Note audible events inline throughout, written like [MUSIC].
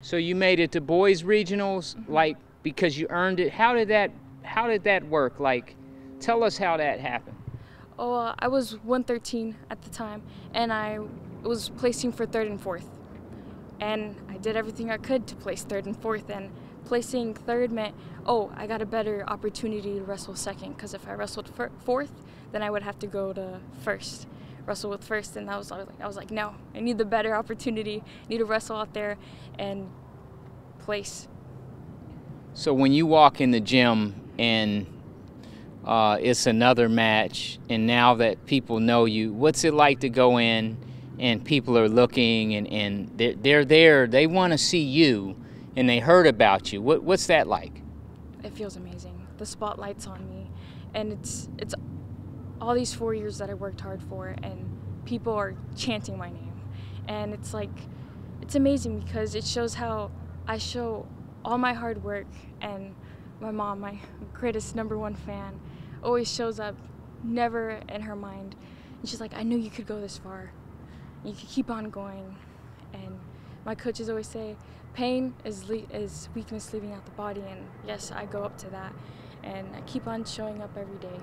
So you made it to boys regionals, Mm-hmm. like because you earned it. How did that? How did that work? Like, tell us how that happened. Oh, uh, I was 113 at the time, and I was placing for third and fourth. And I did everything I could to place third and fourth. And placing third meant, oh, I got a better opportunity to wrestle second. Because if I wrestled fourth, then I would have to go to first, wrestle with first. And that was I was like, I was like, no, I need the better opportunity. I need to wrestle out there and place. So when you walk in the gym and uh, it's another match, and now that people know you, what's it like to go in and people are looking and, and they're, they're there, they want to see you, and they heard about you. What, what's that like? it feels amazing. The spotlight's on me, and it's it's all these four years that I worked hard for, and people are chanting my name, and it's like it's amazing because it shows how I show all my hard work, and my mom, my greatest number one fan, always shows up, never in her mind, and she's like, I knew you could go this far, you could keep on going, and my coaches always say pain is is weakness leaving out the body. And yes i go up to that and i keep on showing up every day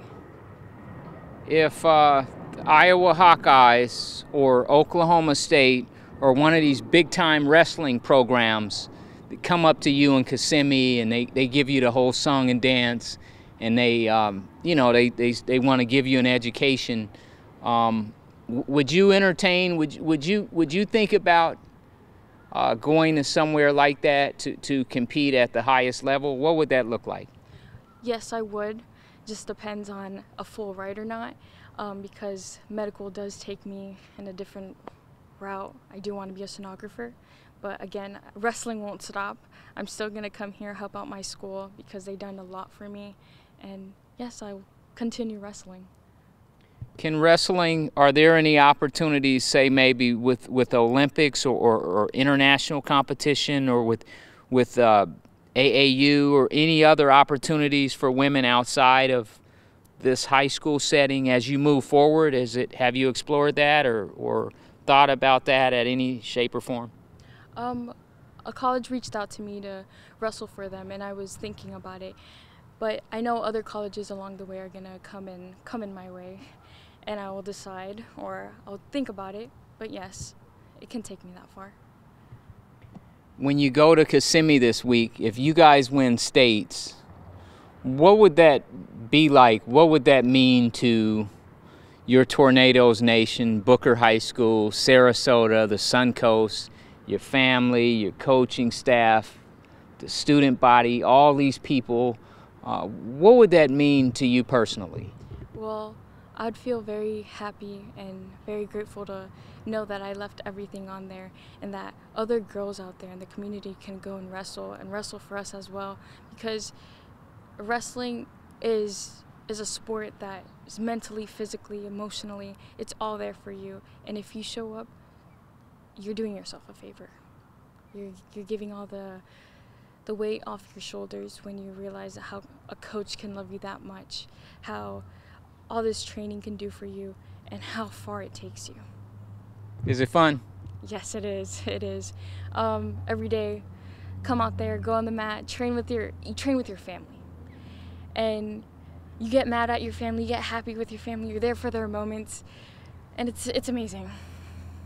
if uh, Iowa Hawkeyes or Oklahoma State or one of these big time wrestling programs that come up to you in Kissimmee and they, they give you the whole song and dance and they um, you know they, they, they want to give you an education um, would you entertain would, would you would you think about uh, going to somewhere like that to, to compete at the highest level? What would that look like? Yes i would just depends on a full ride or not um, because medical does take me in a different route. I do want to be a sonographer but again wrestling won't stop. I'm still going to come here help out my school because they've done a lot for me and yes i will continue wrestling. Can wrestling, are there any opportunities, say maybe with, with Olympics or, or, or international competition or with, with uh, AAU or any other opportunities for women outside of this high school setting as you move forward? Is it, have you explored that or, or thought about that at any shape or form? Um, a college reached out to me to wrestle for them, and I was thinking about it. But I know other colleges along the way are gonna come in, come in my way, and I will decide or I'll think about it. But yes, it can take me that far. When you go to Kissimmee this week, if you guys win states, what would that be like? What would that mean to your Tornadoes Nation, Booker High School, Sarasota, the Suncoast, your family, your coaching staff, the student body, all these people? Uh, what would that mean to you personally? Well, I'd feel very happy and very grateful to know that I left everything on there and that other girls out there in the community can go and wrestle and wrestle for us as well because wrestling is is a sport that is mentally, physically, emotionally, it's all there for you. And if you show up, you're doing yourself a favor. You're you're giving all the the weight off your shoulders when you realize how a coach can love you that much, how all this training can do for you, and how far it takes you. Is it fun? Yes, it is. [LAUGHS] It is. Um, every day, come out there, go on the mat, train with your you train with your family, and you get mad at your family, you get happy with your family. You're there for their moments, and it's it's amazing.